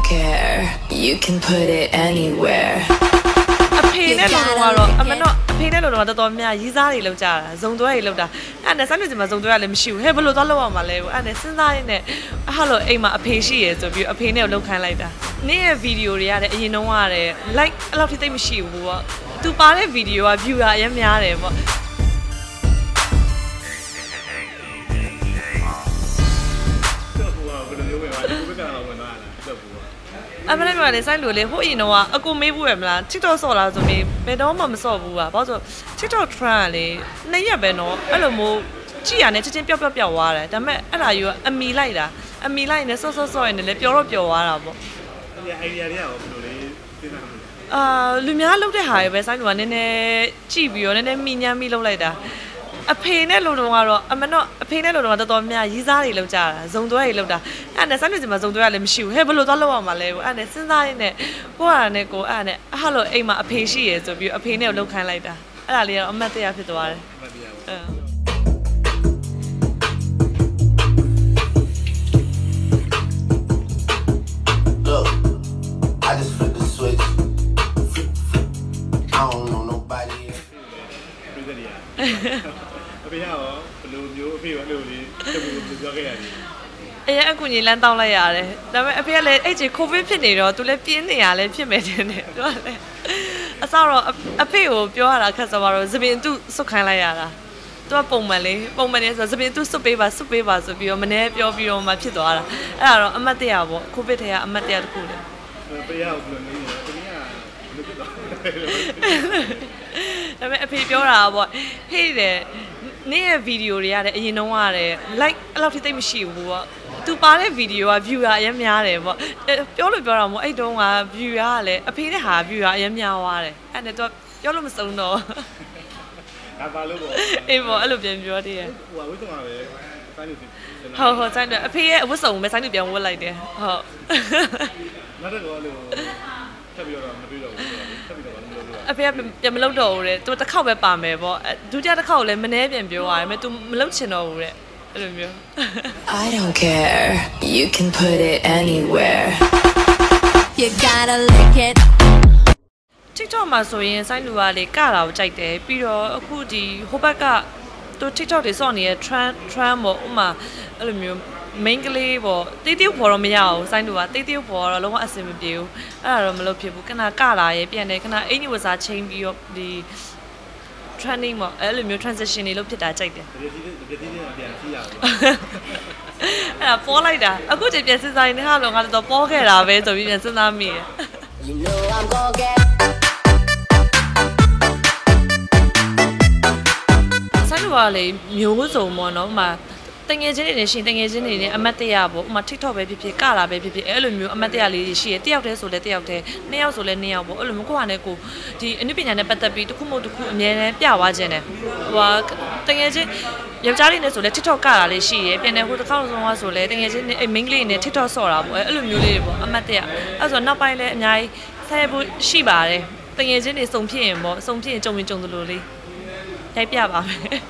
don't care. You can put it anywhere. အဖေနဲ့လုံတော့ကတော့အမတော့အဖေနဲ့လုံတော့တော်တော်များရီးစားတွေလောက်ကြတာဇုံသွဲတွေလောက်တာအဲ့နဲ့ဆိုင်းလူစီမှာဇုံသွဲကလည်းမရှိဘူးဟဲ့ဘယ်လိုသွားလောက်အောင်မလဲဘူးအဲ့နဲ့စဉ်းစားရင်းနဲ့အဟာလို့အိမ်မှာအဖေရှိရယ်ဆိုပြီးအဖေနဲ့လောက်ခိုင်းလိုက်တာနေ့ရဲ့ဗီဒီယိုတွေရတယ်အရင်တုန်းကရတယ် like အဲ့လောက်ထိသိပ်မရှိဘူးပေါ့သူပါတဲ့ဗီဒီယိုက view ကအရင်များတယ်ပေါ့တက်ဘူးကဘယ်လိုမျိုးဝင်သွားလဲကိုဘက်ကလာဝင်သွားလား တက်ဘူးကအမလည်းပြောတယ်စိုက်လို့လေဟိုအရင်တော့အကူမေးဘူးရမလား TikTok ဆော့လာဆိုပြီးဘယ်တော့မှမဆော့ဘူးอ่ะဘာလို့ဆို TikTok trend ကလေနှစ်ရက်ပဲနော်အဲ့လိုမျိုးကြည့်ရနဲ့ချက်ချင်းပျောက်ပျောက်ပျောက်သွားတယ်ဒါပေမဲ့အဲ့ဒါယူကအမီလိုက်တာအမီလိုက်နေဆော့ဆော့ဆော့ရနေလေပျော်တော့ပျော်သွားတာပေါ့အဲ့ဒီ idea တွေကရောဘယ်လိုလဲသိတာမလဲအာလူများလုပ်တဲ့ဟာတွေပဲစိုင်းလူကနည်းနည်းကြည့်ပြီးတော့နည်းနည်းမိညမ်းမိလုပ်လိုက်တာ အဖေနဲ့လုံတော့ကတော့အမတော့အဖေနဲ့လုံတော့တော်တော်များရီးစားတွေလောက်ကြတာဇုံသွဲတွေလောက်တာအဲ့နဲ့စိုင်းလူစီမှာဇုံသွဲကလည်းမရှိဘူးဟဲ့ဘယ်လိုသွားလောက်အောင်မလဲဘူးအဲ့နဲ့စဉ်းစားရင်းနဲ့ကိုကလည်းကိုအဲ့နဲ့အဟာလို့အိမ်မှာအဖေရှိရယ်ဆိုပြီးအဖေနဲ့လောက်ခိုင်းလိုက်တာအဲ့ဒါလေးကတော့အမတ်တရားဖြစ်သွားတယ်မှတ်ပြရပါအင်း Look, I just flipped the switch. Flip, flip. I don't know nobody. else. ဘူးပြည်တ ယ်အဖေရောဘယ်လိုမျိုးအဖေရောအဲ့လိုလေးတက်ဘူးလို့ပြောခဲ့ရတယ်အရင်အကူကြီးလမ်းတောင်းလိုက်ရတယ်ဒါပေမဲ့အဖေကလည်းအဲ့ချိန်ကိုဗစ်ဖြစ်နေတော့သူလည်းပြင်းနေရလဲဖြစ်မယ်တင်တယ်ပြောရလဲအစတော့အဖေကိုပြောရတာခက်စပါတော့သပင်သူ့စွတ်ခိုင်းလိုက်ရတာသူကပုံမှန်လေပုံမှန်နေဆိုသပင်သူ့စွတ်ပေးပါစွတ်ပေးပါဆိုပြီးတော့မနေ့ပြောပြီးတော့မှဖြစ်သွားတာအဲ့ဒါတော့အမတ်တရပေါ့ကိုဗစ်ထဲကအမတ်တရတစ်ခုလေဖေရောဘယ်လိုနေလဲတမီးကဘယ်လိုဖြစ်သွားလဲဒါပေမဲ့အဖေပြောတာပေါ့ဟေ့တယ် နေ့ရဲ့ဗီဒီယိုတွေရတယ်အရင်တုန်းကရတယ် like အဲ့လောက်ထိသိပ်မရှိဘူးပေါ့သူပါတဲ့ဗီဒီယိုက view ကအရင်များတယ်ပေါ့အဲပြောလို့ပြောတာမို့အဲ့တုန်းက view ကလည်းအဖေနဲ့ဟာ view ကအရင်များသွားတယ်အဲ့နဲ့သူကပြောလို့မစုံတော့ဒါပါလို့ပေါ့အေးပေါ့အဲ့လိုပြန်ပြောတည်းရဟိုဝိသမပဲစိုင်းလို့ဟုတ်ဟုတ်ဆိုင်တယ်အဖေရဲ့အဝတ်စုံပဲဆိုင်သူပြန်ဝတ်လိုက်တယ်ဟုတ်နောက်တော့လို့ ထပ်ပြီးတော့မတွေ့တော့ဘူးထပ်ပြီးတော့မလုပ်တော့အဖေကပြန်မလုပ်တော့ဘူးတဲ့သူတစ်ခေါက်ပဲပါမယ်ပေါ့အဲဒုတိယတစ်ခေါက်လည်းမနှဲပြန်ပြောရတယ်မသူမလုပ်ချင်တော့ဘူးတဲ့အဲ့လိုမျိုး I don't care. You can put it anywhere. You gotta lick it. TikTok မှာဆိုရင်စိုင်းလူကလေကတာကိုကြိုက်တယ်ပြီးတော့အခုဒီဟိုဘက်ကသူ TikTok တွေစောင့်နေတဲ့ trend trend ပေါ့ဥမာအဲ့လိုမျိုး main ကလေးပေါ့တေးတေးဖော်တော့မရဘူးစိုင်းလူကတေးတေးဖော်တော့လုံးဝအဆင်မပြေဘူးအဲ့ဒါတော့မလုပ်ဖြစ်ဘူးခဏကတာရေပြန်တယ်ခဏအင်ကြီးဝစားချင်းပြီးတော့ဒီ trending ပေါ့အဲ့လိုမျိုး transition တွေလုပ်ဖြစ်တာကြိုက်တယ်ဒီဒီဒီဒီဒီပြန်ကြည့်ရအောင်အဲ့ဒါပေါ်လိုက်တာအခုချိန်ပြန်စဉ်းစားရင်ဟာလောငါတော့ပေါ်ခဲ့တာပဲဆိုပြီးပြန်စဉ်းစားမိတယ် You know I'm gonna get. ဆိုင်လူကလေမျိုးစုံပေါ့နော်ဥမာ တငယ်ချင်းတွေနဲ့ရှင်တငယ်ချင်းတွေနဲ့အမတ်တရပေါ့ဥမာ TikTok ပဲဖြစ်ဖြစ်ကလာပဲဖြစ်ဖြစ်အဲ့လိုမျိုးအမတ်တရလေးတွေရှိရတယောက်တည်းဆိုလဲတယောက်တည်းနှစ်ယောက်ဆိုလဲနှစ်ယောက်ပေါ့အဲ့လိုမျိုးကိုယ့်ဟာနဲ့ကိုယ်ဒီအနုပညာနဲ့ပတ်သက်ပြီးတစ်ခုမဟုတ်တစ်ခုအမြဲတမ်းပြသွားခြင်းတယ်ဟိုဟာတငယ်ချင်းယောက်ျားလေးနဲ့ဆိုလဲ TikTok ကလာလေးရှိရပြန်တယ်ဟိုတစ်ခေါက်ဆုံးကဆိုလဲတငယ်ချင်းနဲ့အဲ့ main လေးနဲ့ TikTok ဆော့တာပေါ့အဲ့လိုမျိုးလေးတွေပေါ့အမတ်တရအဲ့ဆိုနောက်ပိုင်းလဲအများကြီးဆက်ဖို့ရှိပါတယ်တငယ်ချင်းတွေစုံဖြစ်ရင်ပေါ့စုံဖြစ်ရင်ကြုံရင်ကြုံသလိုလေးရိုက်ပြပါမယ်